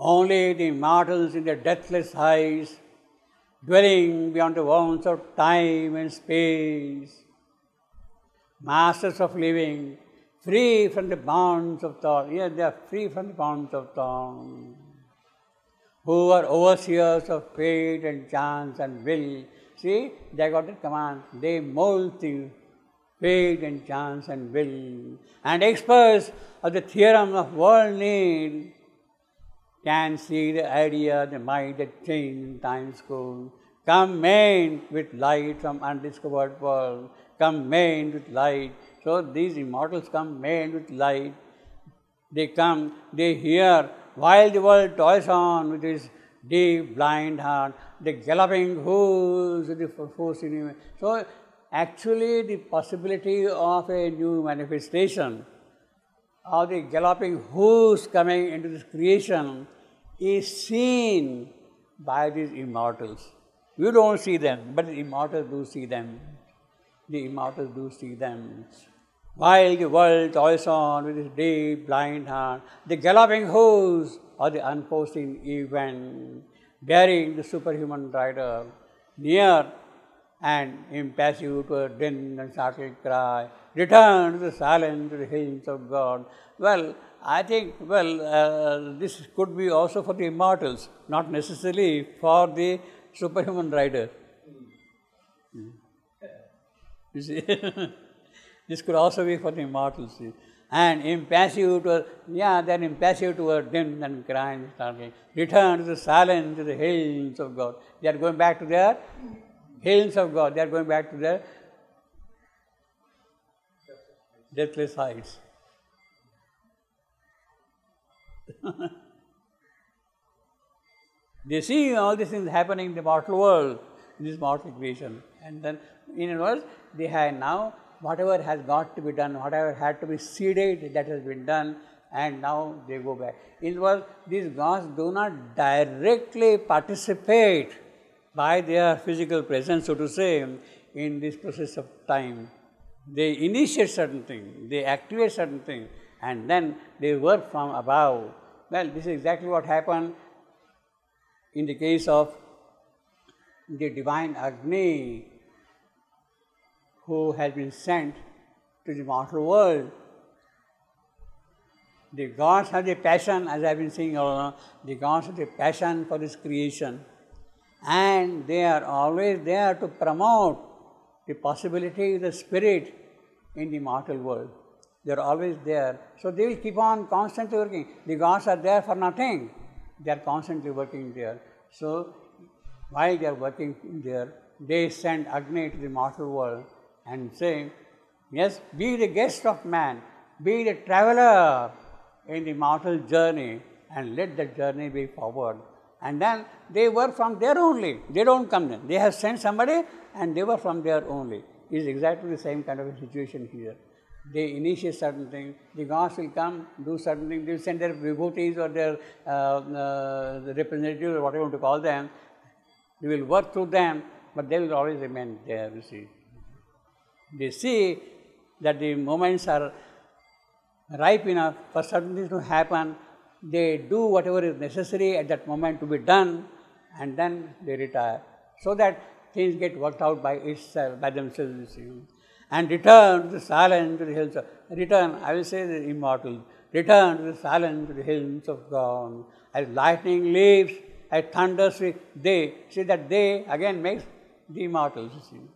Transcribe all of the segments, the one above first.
Only the immortals in their deathless heights, dwelling beyond the bounds of time and space, masters of living, free from the bonds of thought. Yes, they are free from the bonds of thought. Who are overseers of fate and chance and will. See, they got the command. They mold things, fate and chance and will. And experts of the theorem of world need can see the idea, the mind that changed in time school. Come main with light from undiscovered world. Come main with light so these immortals come made with light. They come, they hear, while the world toils on with its deep blind heart, the galloping of the force in him. So actually the possibility of a new manifestation of the galloping hoofs coming into this creation is seen by these immortals. You don't see them, but the immortals do see them. The immortals do see them. While the world toils on with its deep blind heart, the galloping hoofs or the unforeseen event, bearing the superhuman rider, near and impassive to a din and startled cry, return to the silence, to the hills of God. Well, I think, well, uh, this could be also for the immortals, not necessarily for the superhuman rider. You see? This could also be for the immortals. And impassive to, yeah, then impassive toward dim and crying, starting. Return to the silence, to the hills of God. They are going back to their hills of God. They are going back to their deathless heights. they see all these things happening in the mortal world, in this mortal creation. And then, in other words, they have now whatever has got to be done, whatever had to be seeded, that has been done, and now they go back. In other words, these gods do not directly participate by their physical presence, so to say, in this process of time. They initiate certain things, they activate certain things, and then they work from above. Well, this is exactly what happened in the case of the divine Agni who has been sent to the mortal world. The gods have the passion, as I have been saying all along, the gods have the passion for this creation. And they are always there to promote the possibility of the spirit in the mortal world. They are always there. So they will keep on constantly working. The gods are there for nothing. They are constantly working there. So while they are working there, they send Agni to the mortal world and saying, Yes, be the guest of man, be the traveler in the mortal journey, and let the journey be forward. And then they work from there only, they don't come there. They have sent somebody and they were from there only. It is exactly the same kind of a situation here. They initiate certain things, the gods will come, do certain things, they will send their devotees or their uh, uh, representatives or whatever you want to call them. They will work through them, but they will always remain there, you see. They see that the moments are ripe enough for certain things to happen. They do whatever is necessary at that moment to be done, and then they retire, so that things get worked out by itself, uh, by themselves. And return to the silence, to the hills. Of, return, I will say the immortal. Return to the silence, to the hills of God. As lightning leaves, as thunder they see that they again makes the immortals. You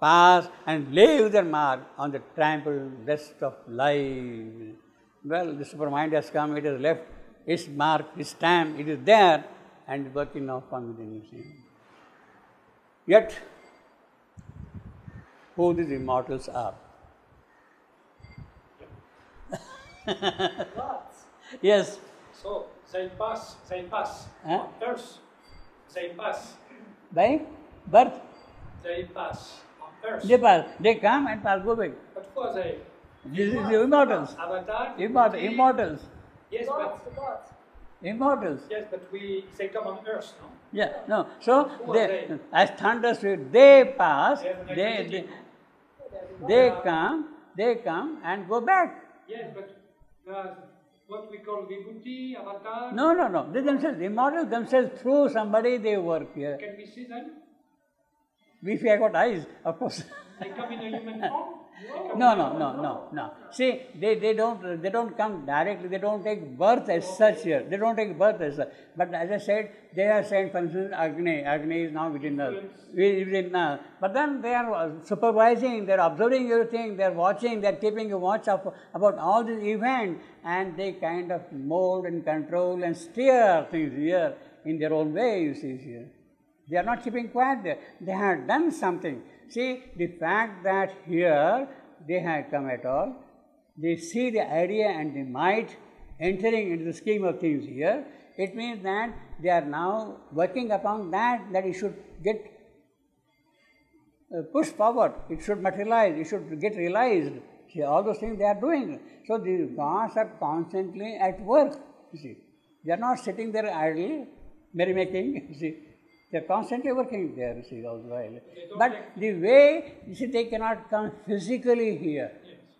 pass and leave their mark on the trampled dust of life. Well, the supermind has come, it has left its mark, its stamp, it is there and working now from within you see. Yet, who these immortals are? yes. So, they pass, they pass. Huh? Earth, they pass. By birth? They pass they pass. They come and pass, go back. But who are they? This is the immortals. Avatar? Immortal, immortals. Yes, but immortals. Yes, but we they come on earth, no? Yeah, no. So they, they, as thunder sweep, they pass, they they, they come, they come and go back. Yes, but uh, what we call vibhuti, avatar. No, no, no. They themselves, immortal themselves, through somebody they work here. Can we see them? If you have got eyes, of course. They come in a human form? No, no, no, no, no. See, they, they don't they don't come directly. They don't take birth as such here. They don't take birth as such. But as I said, they are saying, for instance, Agni. Agni is now within us. Within us. But then they are uh, supervising. They are observing everything. They are watching. They are keeping a watch of, about all these events, and they kind of mold and control and steer things here in their own way. You see here. They are not keeping quiet there. They have done something. See, the fact that here they have come at all, they see the idea and the might entering into the scheme of things here, it means that they are now working upon that, that it should get uh, pushed forward, it should materialize, it should get realized. See, all those things they are doing. So the gods are constantly at work, you see. They are not sitting there idle, merrymaking, you see. They are constantly working there, you see, all the while. But the way, you see, they cannot come physically here.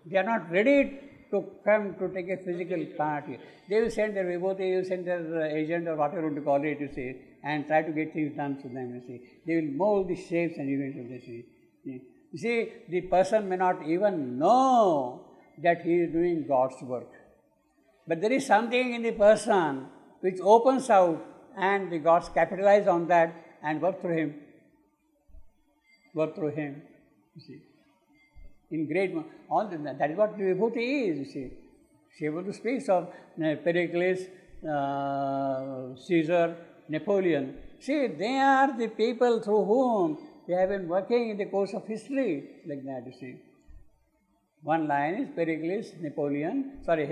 They are not ready to come to take a physical part here. They will send their vibhuti, they will send their uh, agent or whatever you want to call it, you see, and try to get things done to them, you see. They will mold the shapes and events of the see. You see, the person may not even know that he is doing God's work. But there is something in the person which opens out and the gods capitalize on that and work through him. Work through him. You see. In great all the, that is what the vibhuti is, you see. Shiva speaks of Pericles, uh, Caesar, Napoleon. See, they are the people through whom they have been working in the course of history, like that, you see. One line is Pericles, Napoleon, sorry,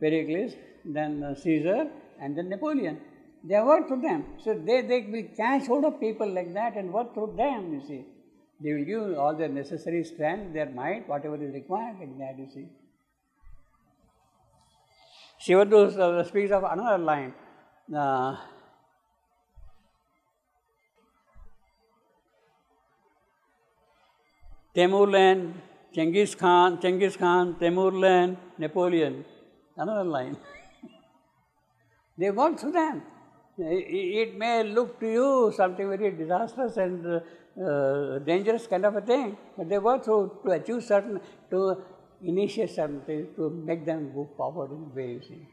Pericles, then uh, Caesar, and then Napoleon. They worked through them. So they, they will catch hold of people like that and work through them, you see. They will give all their necessary strength, their might, whatever is required, like that, you see. Sri Aurobindo uh, speaks of another line. Uh, Tamerlane, Genghis Khan, Genghis Khan, Tamerlane, Napoleon. Another line. they work through them. It may look to you something very disastrous and uh, dangerous kind of a thing, but they work through to achieve certain, to initiate things, to make them go forward in a way, you see.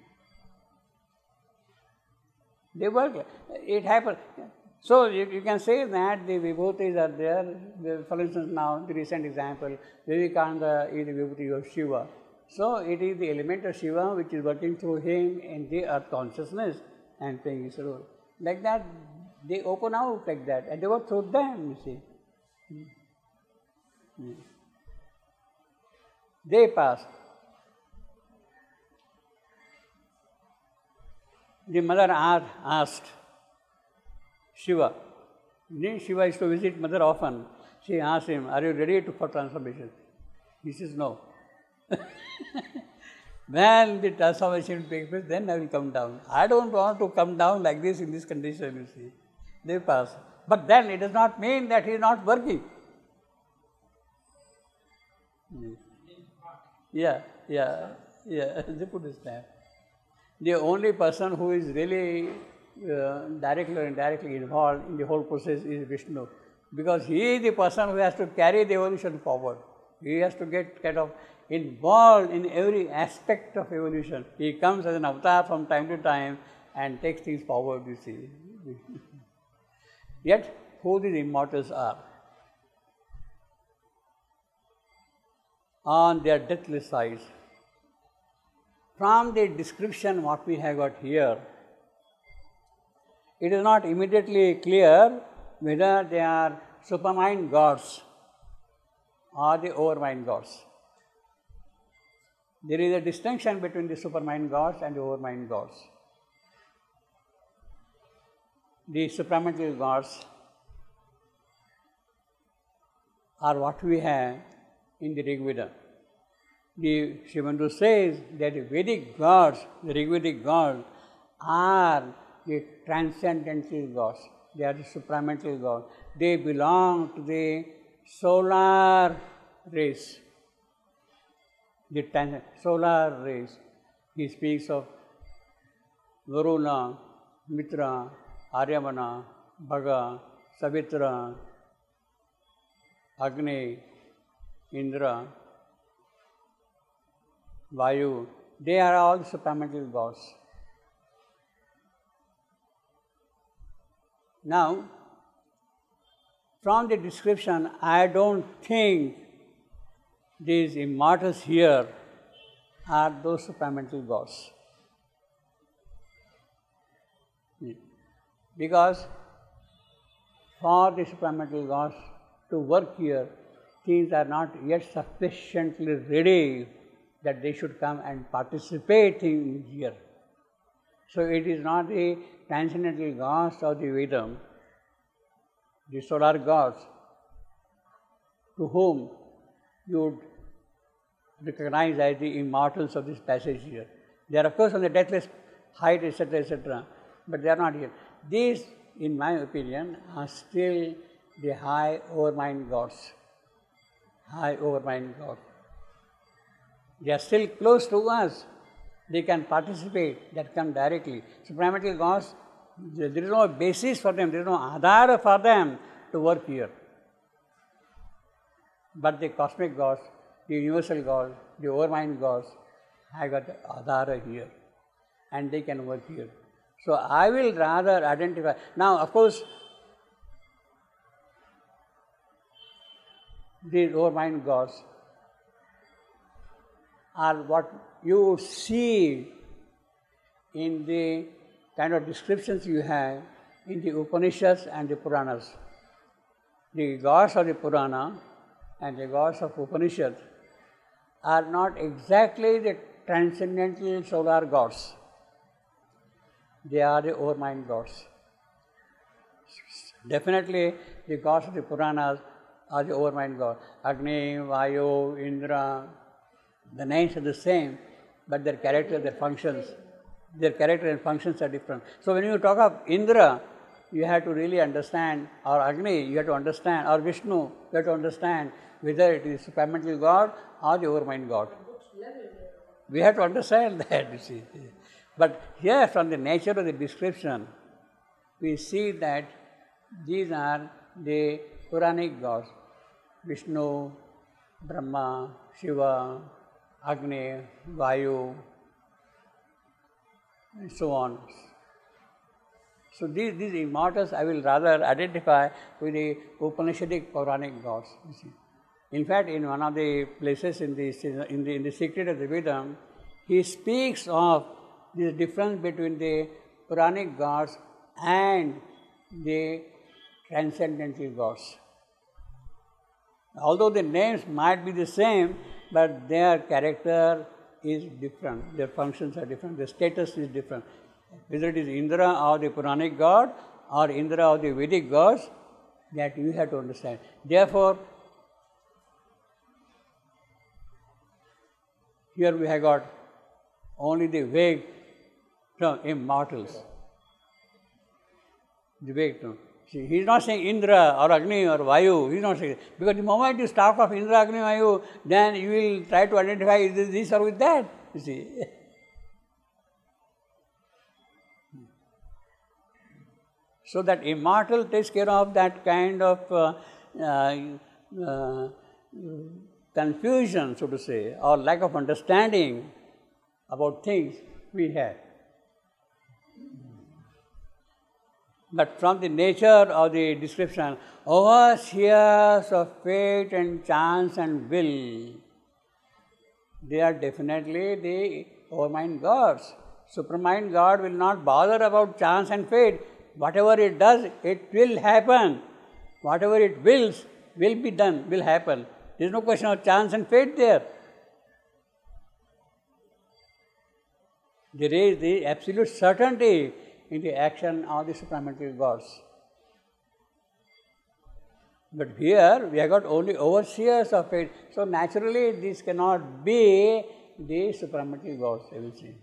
They work. It happens. So you, you can say that the vibhutis are there. The- For instance, now the recent example, Vivekananda is the vibhuti of Shiva. So it is the element of Shiva which is working through him in the earth consciousness and playing his role. Like that, they open out like that, and they work through them. You see, Hmm. they pass. The mother asked, Shiva. Then Shiva used to visit mother often. She asked him, Are you ready to, for transformation? He says, No. when the transformation takes place, then I will come down. I don't want to come down like this in this condition, you see. They pass. But then it does not mean that he is not working. Yeah, yeah, yeah, they put it there. The only person who is really uh, directly or indirectly involved in the whole process is Vishnu, because he is the person who has to carry the evolution forward. He has to get kind of involved in every aspect of evolution. He comes as an avatar from time to time and takes things forward, you see. Yet, who these immortals are? On their deathless sides, from the description what we have got here, it is not immediately clear whether they are supermind gods or the overmind gods. There is a distinction between the supermind gods and the overmind gods. The supramental gods are what we have in the Rig Veda. The Sri Aurobindo says that the Vedic gods, the Rigvedic gods, are the transcendental gods. They are the supramental gods. They belong to the solar race. The trans- solar race. He speaks of Varuna, Mitra, Aryamana, Bhaga, Savitra, Agni, Indra, Vayu, they are all supramental gods. Now, from the description, I don't think these immortals here are those supramental gods. Hmm. Because for the supramental gods to work here, things are not yet sufficiently ready that they should come and participate in here. So it is not the transcendental gods of the Vedam, the solar gods, to whom you would recognize as the immortals of this passage here. They are, of course, on the deathless height, etc., etc., but they are not here. These, in my opinion, are still the high overmind gods. High overmind gods. They are still close to us. They can participate, that come directly. Supramental gods, there is no basis for them, there is no adhara for them to work here. But the cosmic gods, the universal gods, the overmind gods, I got adhara here and they can work here. So I will rather identify. Now, of course, these overmind gods are what you see in the kind of descriptions you have in the Upanishads and the Puranas. The gods of the Purana and the gods of Upanishads are not exactly the transcendental solar gods. They are the overmind gods. Definitely, the gods of the Puranas are the overmind gods. Agni, Vayu, Indra, the names are the same, but their character, their functions, their character and functions are different. So when you talk of Indra, you have to really understand, or Agni, you have to understand, or Vishnu, you have to understand whether it is supramental God or the overmind God. We have to understand that, you see. But here, from the nature of the description, we see that these are the Puranic gods Vishnu, Brahma, Shiva, Agni, Vayu, and so on. So these, these immortals I will rather identify with the Upanishadic Puranic gods. In fact, in one of the places in the, in the, in the secret of the Vedam, he speaks of the difference between the Puranic gods and the transcendental gods. Although the names might be the same, but their character is different, their functions are different, their status is different. Whether it is Indra or the Puranic god or Indra or the Vedic gods, that you have to understand. Therefore, here we have got only the vague term, immortals. The vague term. See, he is not saying Indra or Agni or Vayu, he is not saying Because the moment you talk of Indra, Agni, Vayu, then you will try to identify this or with that, you see. So that immortal takes care of that kind of uh, uh, uh, confusion, so to say, or lack of understanding about things we have. But from the nature of the description, oh, overseers of fate and chance and will, they are definitely the overmind gods. Supermind God will not bother about chance and fate. Whatever it does, it will happen. Whatever it wills, will be done, will happen. There is no question of chance and fate there. There is the absolute certainty in the action of the supramental gods. But here we have got only overseers of it, so naturally this cannot be the supramental gods, everything.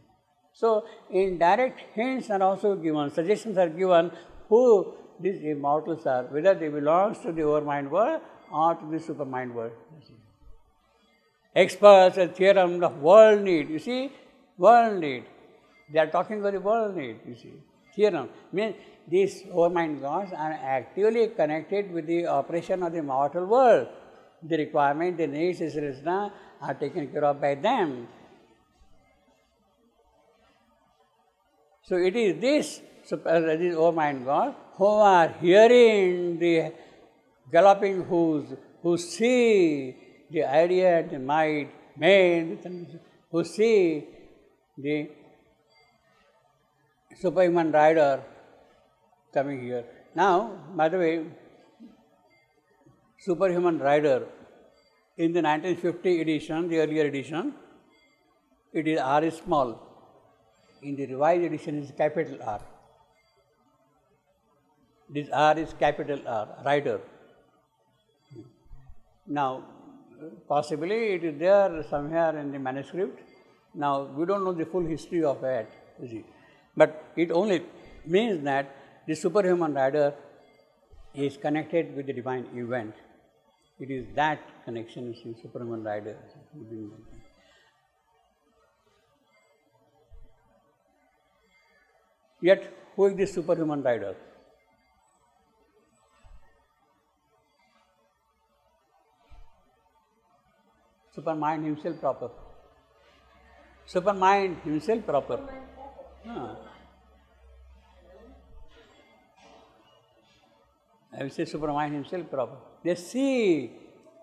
So indirect hints are also given, suggestions are given who these immortals are, whether they belong to the overmind world or to the supermind world. Experts and theorem of world need. You see, World need. They are talking about the world need, you see. Theorem. Means these overmind gods are actively connected with the operation of the mortal world. The requirement, the needs, the etc. are taken care of by them. So it is this, uh, this overmind God who are hearing the galloping hooves, who see the idea, and the might, men, who see the superhuman rider coming here. Now, by the way, superhuman rider in the 1950 edition, the earlier edition, it is R is small. In the revised edition, it is capital R. This R is capital R, rider. Now, possibly it is there somewhere in the manuscript. Now, we don't know the full history of it. But it only means that the superhuman rider is connected with the divine event. It is that connection is the superhuman rider. Yet, who is the superhuman rider? Supermind himself proper. Supermind himself proper. Ah. I will say Supermind himself proper. They see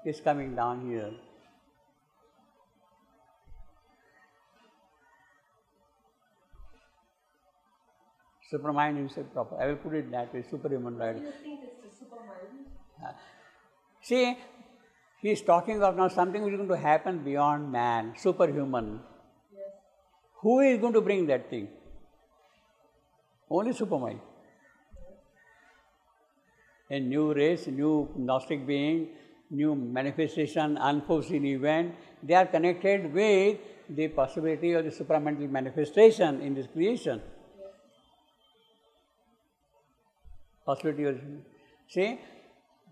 is coming down here. Supermind himself proper. I will put it that way, superhuman right. Do you think it's the supermind? See, he is talking of now something which is going to happen beyond man, superhuman. Yes. Who is going to bring that thing? Only Supermind. A new race, new Gnostic being, new manifestation, unforeseen event, they are connected with the possibility of the supramental manifestation in this creation. Possibility of see,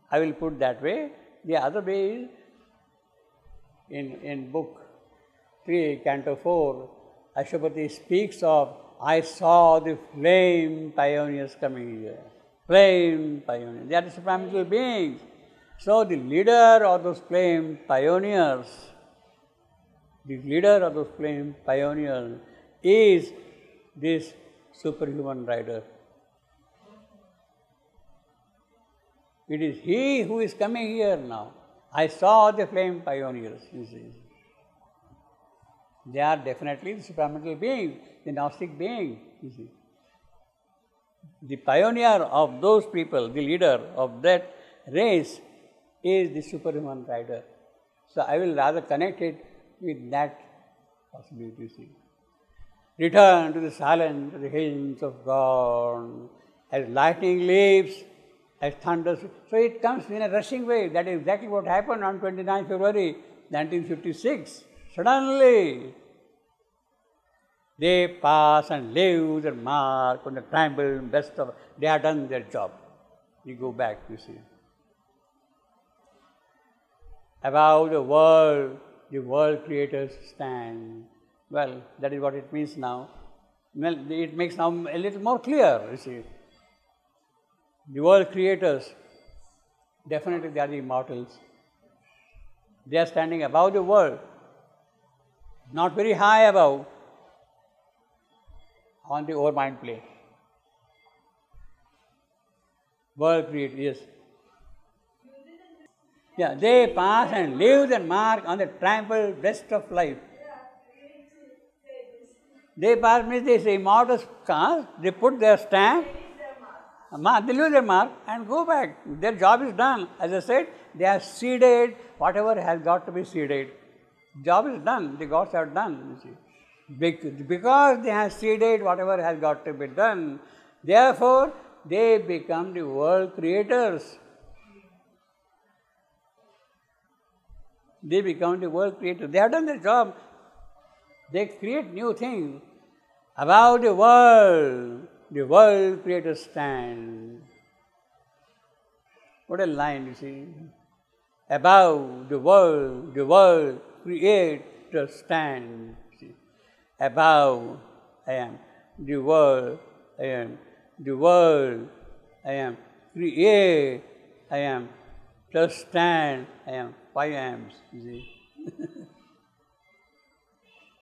I will put that way. The other way is in, in book 3, canto 4, Ashwapati speaks of I saw the flame pioneers coming here. Flame pioneers. They are the supramental beings. So the leader of those flame pioneers, the leader of those flame pioneers is this superhuman rider. It is he who is coming here now. I saw the flame pioneers, you see. They are definitely the supramental being, the Gnostic being, you see. The pioneer of those people, the leader of that race, is the superhuman rider. So I will rather connect it with that possibility, you see. Return to the silence, to of God, as lightning leaps, as thunder. So it comes in a rushing way. That is exactly what happened on 29 February 1956. Suddenly, they pass and leave their mark on the tremble, best of they have done their job. You go back, you see. About the world, the world creators stand. Well, that is what it means now. Well, it makes now a little more clear, you see. The world creators, definitely they are the immortals. They are standing above the world, not very high above, on the overmind plane. World creators, yes. Yeah, they pass and leave their mark on the trampled breast of life. They pass means they say immortals cars, they put their stamp, mark, they leave their mark and go back. Their job is done. As I said, they have seeded, whatever has got to be seeded. Job is done, the gods are done. Because they have seeded whatever has got to be done, therefore they become the world creators. They become the world creators. They have done their job. They create new things about the world. The world creators stand. What a line you see. Above the world, the world creators stand. Above, I am the world, I am the world, I am create, I am plus stand, I am five amps. You see?